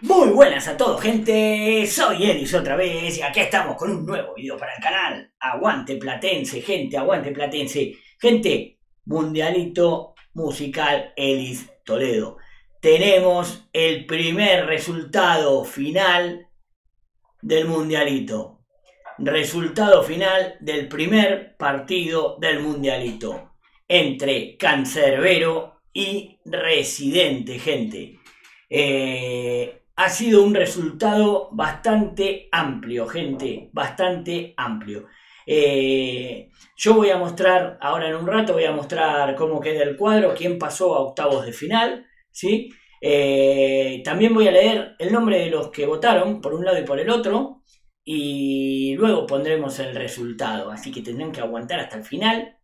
Muy buenas a todos gente, soy Elis otra vez y aquí estamos con un nuevo video para el canal. Aguante Platense, gente, aguante Platense. Gente, Mundialito Musical Elis Toledo. Tenemos el primer resultado final del Mundialito. Resultado final del primer partido del Mundialito. Entre Cancerbero y Residente, gente. Eh, ha sido un resultado bastante amplio, gente, bastante amplio. Eh, yo voy a mostrar, ahora en un rato voy a mostrar cómo queda el cuadro, quién pasó a octavos de final, ¿sí? Eh, también voy a leer el nombre de los que votaron por un lado y por el otro y luego pondremos el resultado, así que tendrán que aguantar hasta el final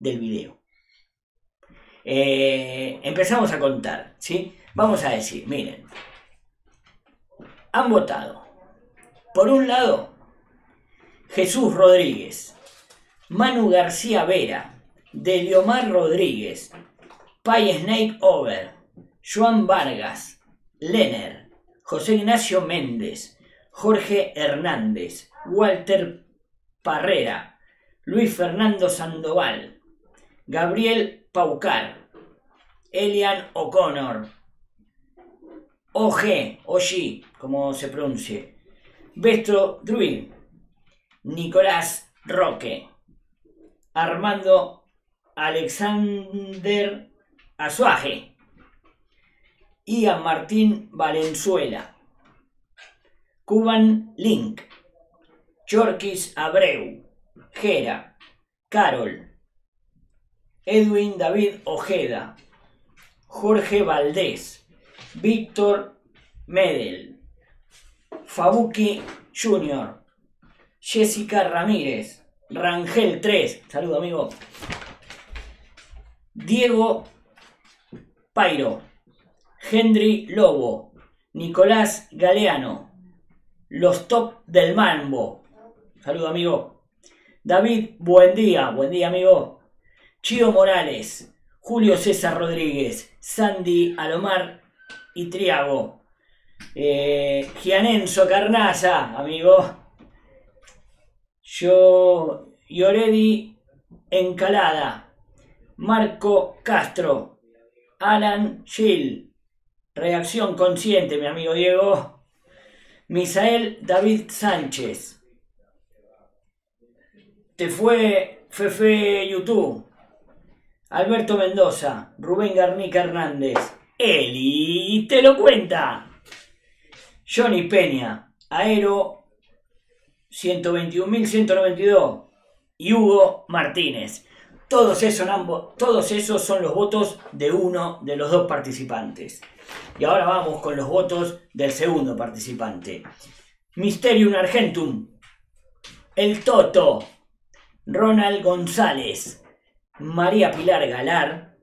del video. Eh, empezamos a contar, ¿sí? Vamos a decir, miren, han votado. Por un lado, Jesús Rodríguez, Manu García Vera, Deliomar Rodríguez, Pay Snake Over, Joan Vargas, Lenner, José Ignacio Méndez, Jorge Hernández, Walter Parrera, Luis Fernando Sandoval, Gabriel Paucar, Elian O'Connor, OG, OG, como se pronuncie, Bestro Druid, Nicolás Roque, Armando Alexander Azuaje, Ian Martín Valenzuela, Cuban Link, Chorquis Abreu, Gera, Carol, Edwin David Ojeda, Jorge Valdés, Víctor Medel, Fabuki Jr., Jessica Ramírez, Rangel 3, saludo amigo, Diego Pairo, Henry Lobo, Nicolás Galeano, los top del Mambo, saludo amigo, David, buen día, buen día amigo, Chio Morales, Julio César Rodríguez, Sandy Alomar y Triago. Eh, Gianenzo Carnaza, amigo. Yo, Yoredi Encalada. Marco Castro. Alan Gil. Reacción consciente, mi amigo Diego. Misael David Sánchez. Te fue Fefe YouTube. Alberto Mendoza. Rubén Garnica Hernández. Eli te lo cuenta. Johnny Peña, Aero 121.192 y Hugo Martínez. Todos esos, ambos, todos esos son los votos de uno de los dos participantes. Y ahora vamos con los votos del segundo participante. Mysterium Argentum, El Toto, Ronald González, María Pilar Galar,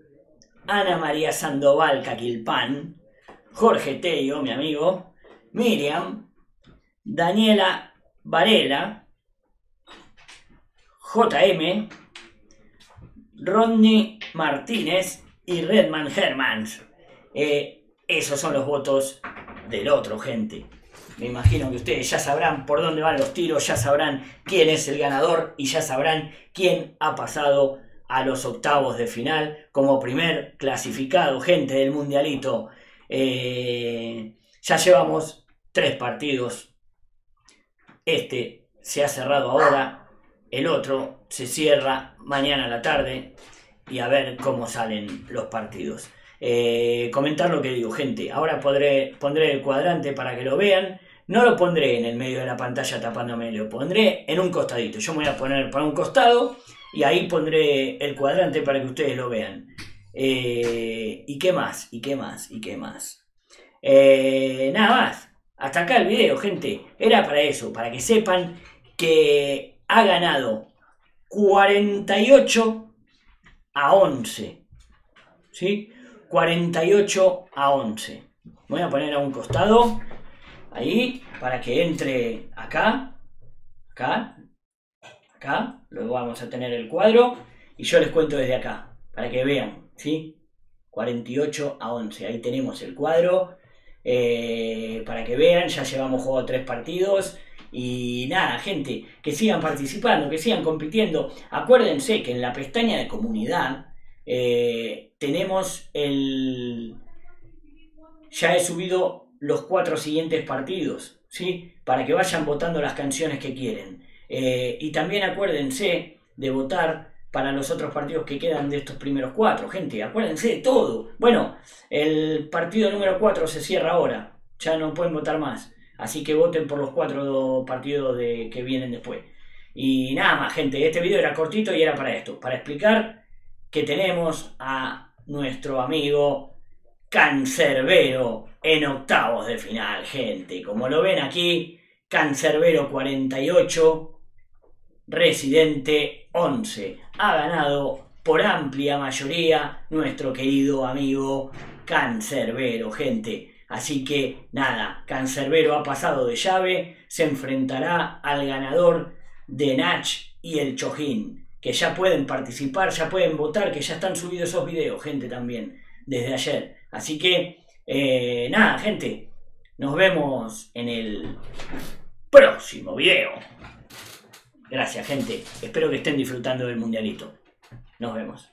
Ana María Sandoval Caquilpan, Jorge Tello, mi amigo, Miriam, Daniela Varela, JM, Rodney Martínez y Redman Hermans. Eh, esos son los votos del otro, gente. Me imagino que ustedes ya sabrán por dónde van los tiros, ya sabrán quién es el ganador y ya sabrán quién ha pasado a los octavos de final como primer clasificado, gente del Mundialito. Eh, ya llevamos tres partidos. Este se ha cerrado ahora, el otro se cierra mañana a la tarde y a ver cómo salen los partidos. Eh, comentar lo que digo, gente. Ahora podré, pondré el cuadrante para que lo vean. No lo pondré en el medio de la pantalla tapándome, lo pondré en un costadito. Yo me voy a poner para un costado y ahí pondré el cuadrante para que ustedes lo vean. Eh, ¿Y qué más? ¿Y qué más? ¿Y qué más? Eh, nada más. Hasta acá el video, gente. Era para eso, para que sepan que ha ganado 48 a 11. ¿Sí? 48 a 11. Voy a poner a un costado. Ahí, para que entre acá. Acá acá, luego vamos a tener el cuadro y yo les cuento desde acá, para que vean, ¿sí? 48 a 11, ahí tenemos el cuadro. eh, para que vean, ya llevamos jugado tres partidos. Y nada, gente, que sigan participando, que sigan compitiendo. Acuérdense que en la pestaña de comunidad eh, tenemos el... Ya he subido los cuatro siguientes partidos, ¿sí? Para que vayan votando las canciones que quieren. Eh, y también acuérdense de votar para los otros partidos que quedan de estos primeros cuatro, gente. Acuérdense de todo. Bueno, el partido número cuatro se cierra ahora. Ya no pueden votar más. Así que voten por los cuatro partidos de, que vienen después. Y nada más, gente. Este video era cortito y era para esto. Para explicar que tenemos a nuestro amigo Cancerbero en octavos de final, gente. Como lo ven aquí, Cancerbero 48 Residente 11. Ha ganado por amplia mayoría nuestro querido amigo Cancerbero, gente. Así que nada, Cancerbero ha pasado de llave, se enfrentará al ganador de Nach y el Chojín, que ya pueden participar, ya pueden votar, que ya están subidos esos videos, gente, también, desde ayer. Así que, eh, nada, gente, nos vemos en el próximo video. Gracias, gente. Espero que estén disfrutando del mundialito. Nos vemos.